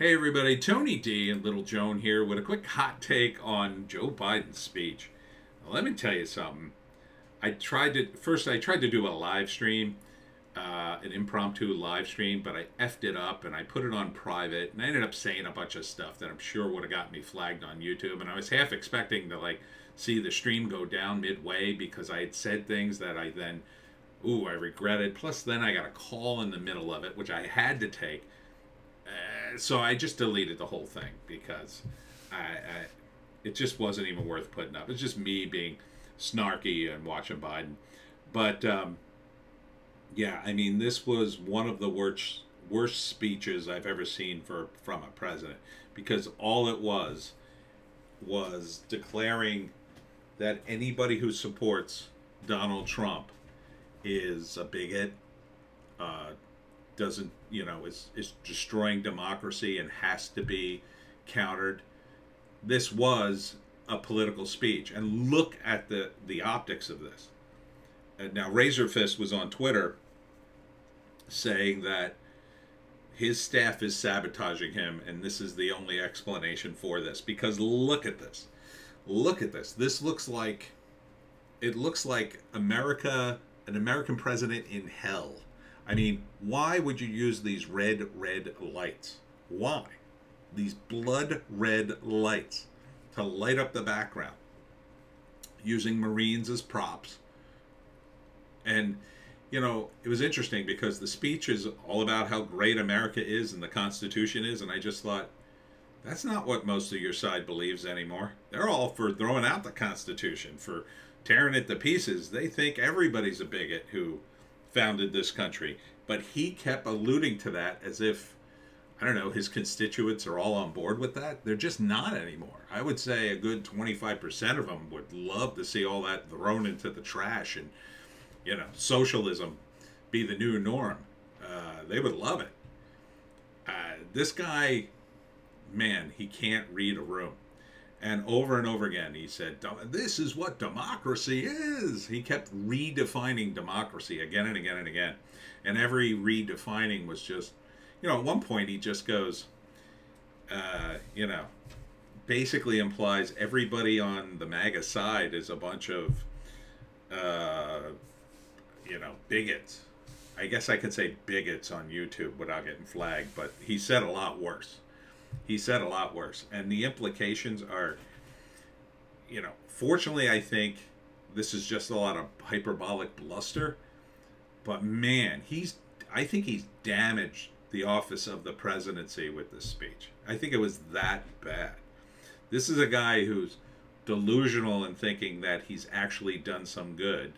Hey everybody, Tony D and Little Joan here with a quick hot take on Joe Biden's speech. Now, let me tell you something. I tried to first I tried to do a live stream, uh, an impromptu live stream, but I effed it up and I put it on private and I ended up saying a bunch of stuff that I'm sure would have got me flagged on YouTube and I was half expecting to like see the stream go down midway because I had said things that I then ooh I regretted. Plus then I got a call in the middle of it which I had to take so I just deleted the whole thing because I, I, it just wasn't even worth putting up. It's just me being snarky and watching Biden. But um, yeah, I mean, this was one of the worst worst speeches I've ever seen for from a president because all it was was declaring that anybody who supports Donald Trump is a bigot, uh, doesn't, you know, is, is destroying democracy and has to be countered. This was a political speech. And look at the, the optics of this. And now, Razorfist was on Twitter saying that his staff is sabotaging him, and this is the only explanation for this. Because look at this. Look at this. This looks like it looks like America, an American president in hell. I mean, why would you use these red, red lights? Why? These blood red lights to light up the background using Marines as props. And, you know, it was interesting because the speech is all about how great America is and the Constitution is. And I just thought, that's not what most of your side believes anymore. They're all for throwing out the Constitution, for tearing it to pieces. They think everybody's a bigot who founded this country. But he kept alluding to that as if, I don't know, his constituents are all on board with that. They're just not anymore. I would say a good 25% of them would love to see all that thrown into the trash and, you know, socialism be the new norm. Uh, they would love it. Uh, this guy, man, he can't read a room. And over and over again, he said, This is what democracy is. He kept redefining democracy again and again and again. And every redefining was just, you know, at one point he just goes, uh, you know, basically implies everybody on the MAGA side is a bunch of, uh, you know, bigots. I guess I could say bigots on YouTube without getting flagged, but he said a lot worse he said a lot worse. And the implications are, you know, fortunately, I think this is just a lot of hyperbolic bluster. But man, he's, I think he's damaged the office of the presidency with this speech. I think it was that bad. This is a guy who's delusional in thinking that he's actually done some good.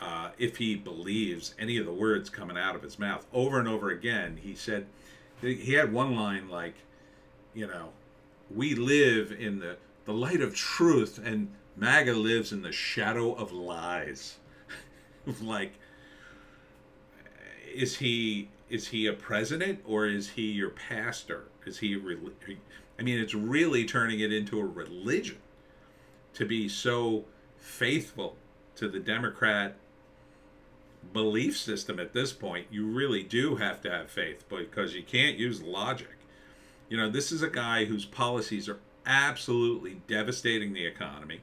Uh, if he believes any of the words coming out of his mouth over and over again, he said, he had one line like, you know, we live in the, the light of truth and MAGA lives in the shadow of lies. like, is he is he a president or is he your pastor? Is he? Really I mean, it's really turning it into a religion to be so faithful to the Democrat belief system at this point. You really do have to have faith because you can't use logic. You know, this is a guy whose policies are absolutely devastating the economy.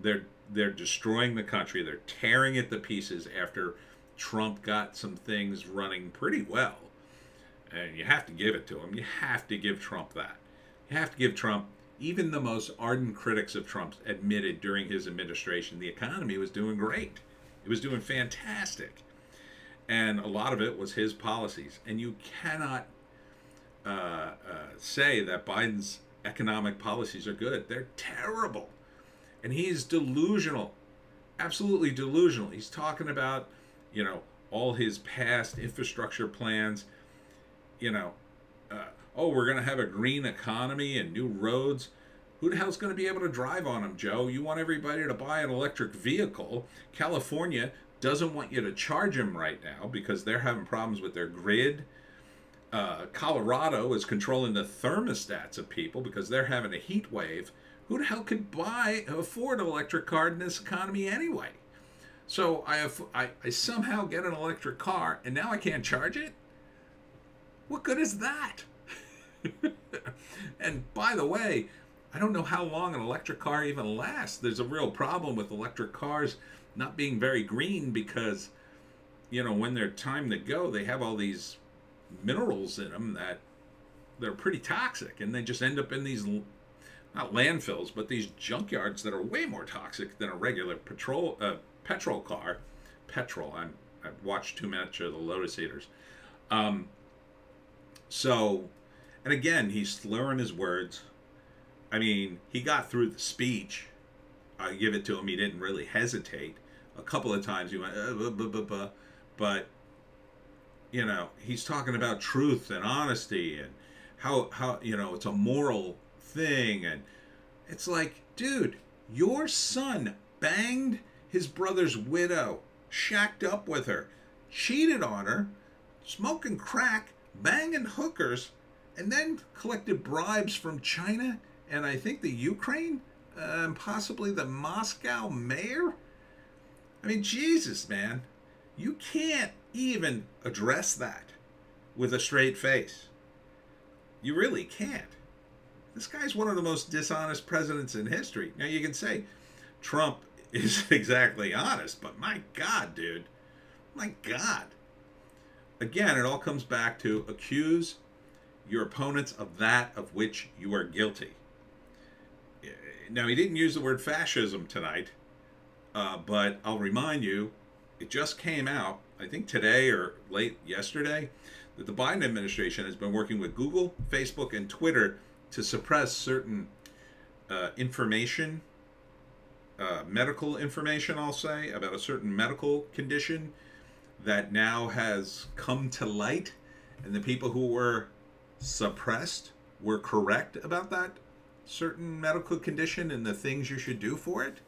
They're they're destroying the country. They're tearing it to pieces after Trump got some things running pretty well. And you have to give it to him. You have to give Trump that. You have to give Trump even the most ardent critics of Trump admitted during his administration the economy was doing great. It was doing fantastic. And a lot of it was his policies. And you cannot uh, uh, say that Biden's economic policies are good. They're terrible. And he's delusional, absolutely delusional. He's talking about, you know, all his past infrastructure plans, you know, uh, oh, we're going to have a green economy and new roads. Who the hell's going to be able to drive on them, Joe? You want everybody to buy an electric vehicle. California doesn't want you to charge them right now because they're having problems with their grid uh, Colorado is controlling the thermostats of people because they're having a heat wave. Who the hell could buy afford an electric car in this economy anyway? So I, have, I, I somehow get an electric car and now I can't charge it. What good is that? And by the way, I don't know how long an electric car even lasts. There's a real problem with electric cars not being very green because, you know, when they're time to go, they have all these minerals in them that they're pretty toxic, and they just end up in these not landfills, but these junkyards that are way more toxic than a regular petrol uh, petrol car. Petrol. I'm I've watched too much of the Lotus Eaters. Um, so, and again, he's slurring his words. I mean, he got through the speech. I give it to him. He didn't really hesitate. A couple of times he went, uh, buh, buh, buh, but you know, he's talking about truth and honesty and how how you know it's a moral thing and it's like, dude, your son banged his brother's widow, shacked up with her, cheated on her, smoking crack, banging hookers, and then collected bribes from China and I think the Ukraine uh, and possibly the Moscow mayor. I mean, Jesus, man, you can't even address that with a straight face. You really can't. This guy's one of the most dishonest presidents in history. Now, you can say Trump is exactly honest, but my God, dude. My God. Again, it all comes back to accuse your opponents of that of which you are guilty. Now, he didn't use the word fascism tonight, uh, but I'll remind you, it just came out, I think today or late yesterday, that the Biden administration has been working with Google, Facebook, and Twitter to suppress certain uh, information, uh, medical information, I'll say, about a certain medical condition that now has come to light. And the people who were suppressed were correct about that certain medical condition and the things you should do for it.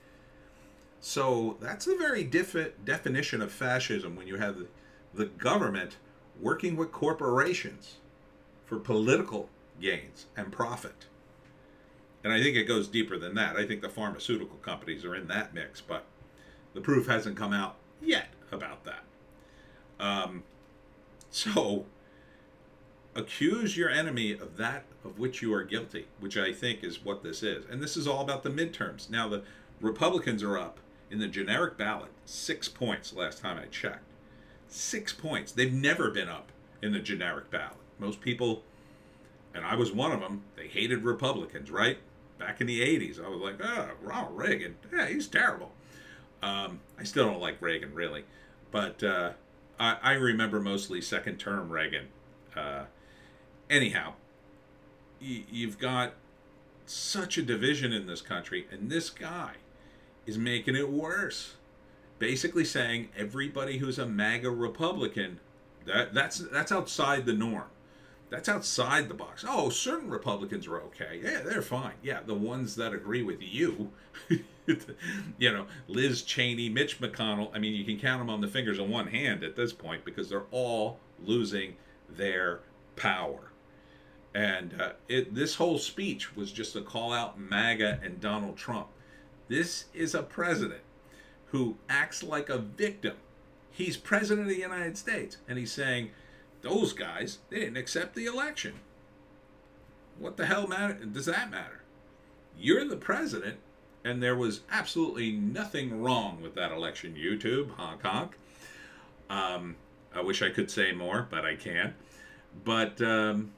So that's a very defi- definition of fascism when you have the, the government working with corporations for political gains and profit. And I think it goes deeper than that. I think the pharmaceutical companies are in that mix, but the proof hasn't come out yet about that. Um, so accuse your enemy of that of which you are guilty, which I think is what this is. And this is all about the midterms. Now, the Republicans are up in the generic ballot six points last time I checked. Six points. They've never been up in the generic ballot. Most people, and I was one of them, they hated Republicans, right? Back in the 80s, I was like, oh, Ronald Reagan, yeah, he's terrible. Um, I still don't like Reagan, really. But uh, I, I, remember mostly second term Reagan. Uh, anyhow, you've got such a division in this country, and this guy is making it worse. Basically saying everybody who's a MAGA Republican, that that's that's outside the norm. That's outside the box. Oh, certain Republicans are okay. Yeah, they're fine. Yeah, the ones that agree with you, you know, Liz Cheney, Mitch McConnell. I mean, you can count them on the fingers of one hand at this point because they're all losing their power. And uh, it, this whole speech was just a call out MAGA and Donald Trump. This is a president who acts like a victim. He's president of the United States, and he's saying, those guys, they didn't accept the election. What the hell matter, does that matter? You're the president, and there was absolutely nothing wrong with that election. YouTube, honk honk. Um, I wish I could say more, but I can't. But um,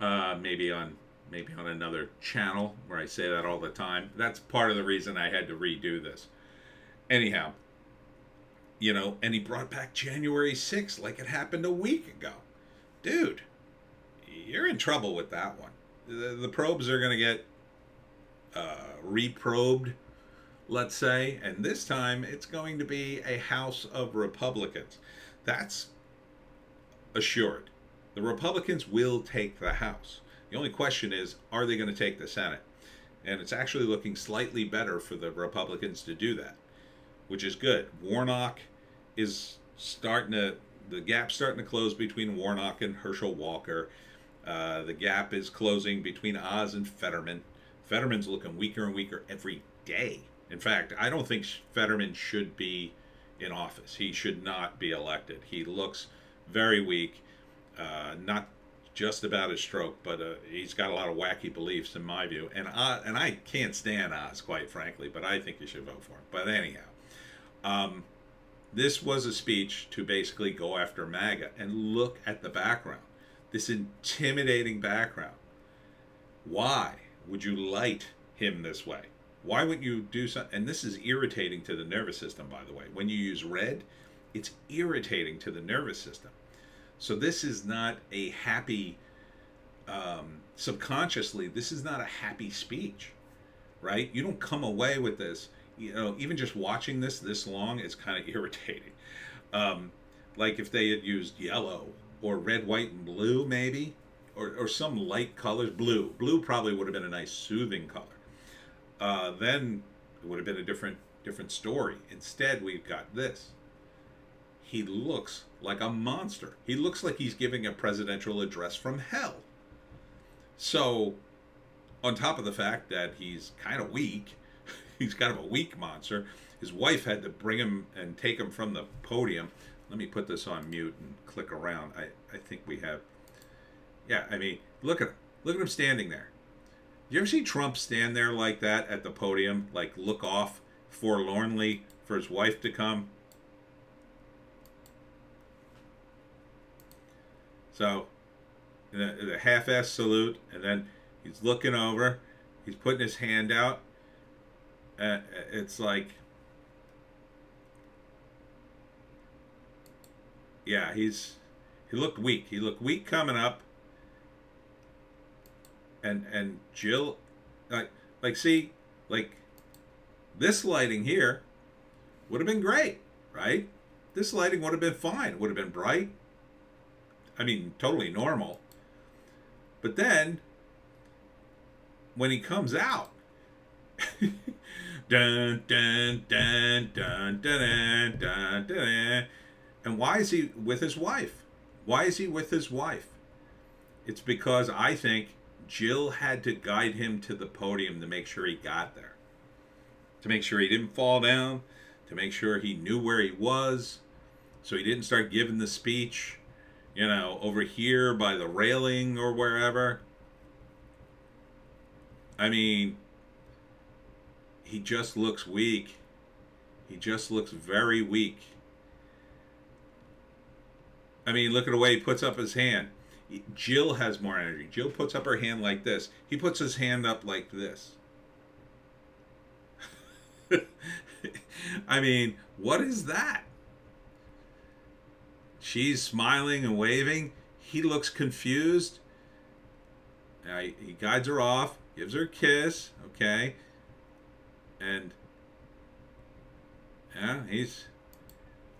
uh, maybe on maybe on another channel where I say that all the time. That's part of the reason I had to redo this. Anyhow, you know, and he brought back January 6th like it happened a week ago. Dude, you're in trouble with that one. The, the probes are going to get uh, reprobed, let's say, and this time it's going to be a House of Republicans. That's assured. The Republicans will take the House. The only question is, are they going to take the Senate? And it's actually looking slightly better for the Republicans to do that, which is good. Warnock is starting to, the gap starting to close between Warnock and Herschel Walker. Uh, the gap is closing between Oz and Fetterman. Fetterman's looking weaker and weaker every day. In fact, I don't think Fetterman should be in office. He should not be elected. He looks very weak uh, not just about his stroke, but uh, he's got a lot of wacky beliefs in my view, and I, and I can't stand Oz quite frankly, but I think you should vote for him. But anyhow, um, this was a speech to basically go after MAGA, and look at the background, this intimidating background. Why would you light him this way? Why wouldn't you do something? And this is irritating to the nervous system, by the way. When you use red, it's irritating to the nervous system. So this is not a happy, um, subconsciously, this is not a happy speech, right? You don't come away with this, you know, even just watching this this long is kind of irritating. Um, like if they had used yellow or red, white, and blue, maybe, or, or some light colors, blue. Blue probably would have been a nice soothing color. Uh, then it would have been a different different story. Instead, we've got this. He looks like a monster. He looks like he's giving a presidential address from hell. So, on top of the fact that he's kind of weak, he's kind of a weak monster. His wife had to bring him and take him from the podium. Let me put this on mute and click around. I, I think we have. Yeah, I mean, look at him. Look at him standing there. You ever see Trump stand there like that at the podium, like look off forlornly for his wife to come? So, the, half-ass salute, and then he's looking over, he's putting his hand out. Uh, it's like, yeah, he's he looked weak. He looked weak coming up. And and Jill, like like see, like this lighting here would have been great, right? This lighting would have been fine. Would have been bright, I mean, totally normal. But then, when he comes out, dun, dun, dun, dun, dun, dun, dun, dun, and why is he with his wife? Why is he with his wife? It's because I think Jill had to guide him to the podium to make sure he got there. To make sure he didn't fall down, to make sure he knew where he was, so he didn't start giving the speech you know, over here by the railing or wherever. I mean, he just looks weak. He just looks very weak. I mean, look at the way he puts up his hand. Jill has more energy. Jill puts up her hand like this. He puts his hand up like this. I mean, what is that? She's smiling and waving. He looks confused. He guides her off, gives her a kiss, okay? And yeah, he's,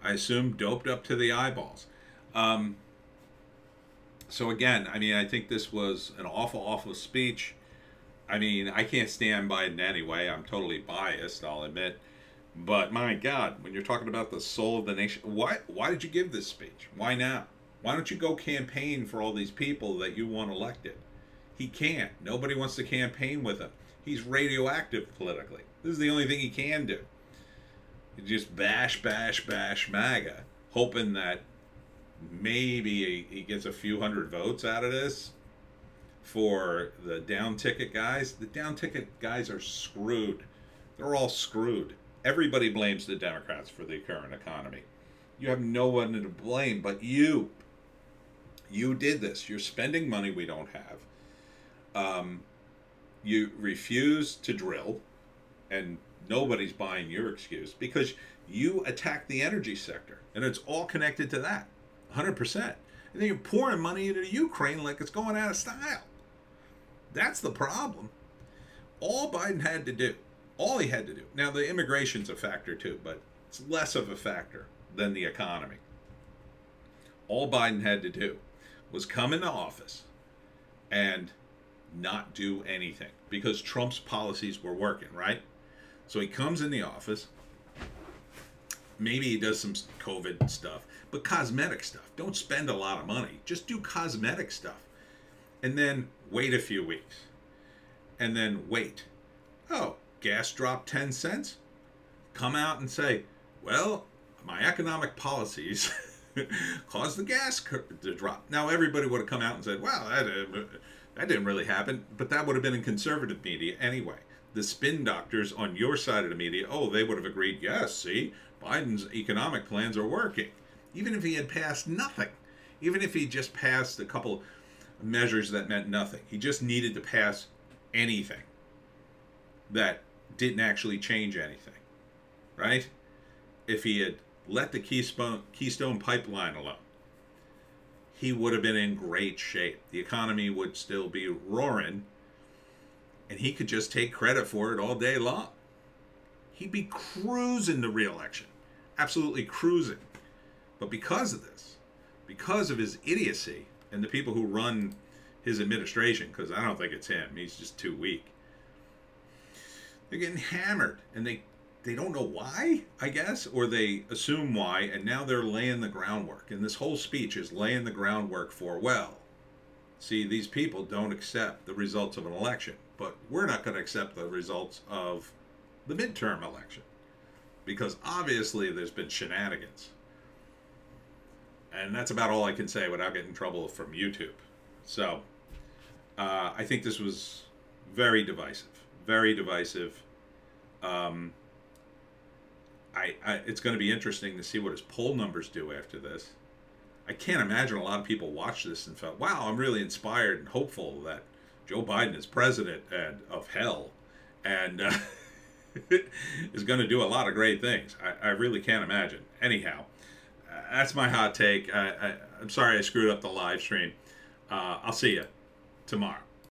I assume, doped up to the eyeballs. Um, so again, I mean, I think this was an awful, awful speech. I mean, I can't stand Biden anyway. I'm totally biased, I'll admit. But my God, when you're talking about the soul of the nation, why why did you give this speech? Why now? Why don't you go campaign for all these people that you want elected? He can't. Nobody wants to campaign with him. He's radioactive politically. This is the only thing he can do. You just bash, bash, bash MAGA, hoping that maybe he gets a few hundred votes out of this for the down ticket guys. The down ticket guys are screwed. They're all screwed. Everybody blames the Democrats for the current economy. You have no one to blame but you. You did this. You're spending money we don't have. Um, you refuse to drill, and nobody's buying your excuse because you attack the energy sector, and it's all connected to that, 100%. And then you're pouring money into Ukraine like it's going out of style. That's the problem. All Biden had to do all he had to do. Now, the immigration's a factor too, but it's less of a factor than the economy. All Biden had to do was come into office and not do anything because Trump's policies were working, right? So he comes in the office. Maybe he does some COVID stuff, but cosmetic stuff. Don't spend a lot of money. Just do cosmetic stuff. And then wait a few weeks. And then wait. Oh, gas dropped 10 cents, come out and say, well, my economic policies caused the gas to drop. Now everybody would have come out and said, "Well, that, uh, that didn't really happen," but that would have been in conservative media anyway. The spin doctors on your side of the media, oh, they would have agreed, yes, see, Biden's economic plans are working. Even if he had passed nothing, even if he just passed a couple measures that meant nothing, he just needed to pass anything that didn't actually change anything, right? If he had let the Keystone, Keystone pipeline alone, he would have been in great shape. The economy would still be roaring, and he could just take credit for it all day long. He'd be cruising the reelection, absolutely cruising. But because of this, because of his idiocy and the people who run his administration, because I don't think it's him, he's just too weak. They're getting hammered, and they they don't know why, I guess, or they assume why, and now they're laying the groundwork. And this whole speech is laying the groundwork for, well, see, these people don't accept the results of an election, but we're not going to accept the results of the midterm election because obviously there's been shenanigans. And that's about all I can say without getting in trouble from YouTube. So, uh, I think this was very divisive. Very divisive. Um, I, I it's going to be interesting to see what his poll numbers do after this. I can't imagine a lot of people watched this and felt, "Wow, I'm really inspired and hopeful that Joe Biden is president and of hell, and uh, is going to do a lot of great things." I, I really can't imagine. Anyhow, uh, that's my hot take. I, I'm sorry I screwed up the live stream. Uh, I'll see you tomorrow.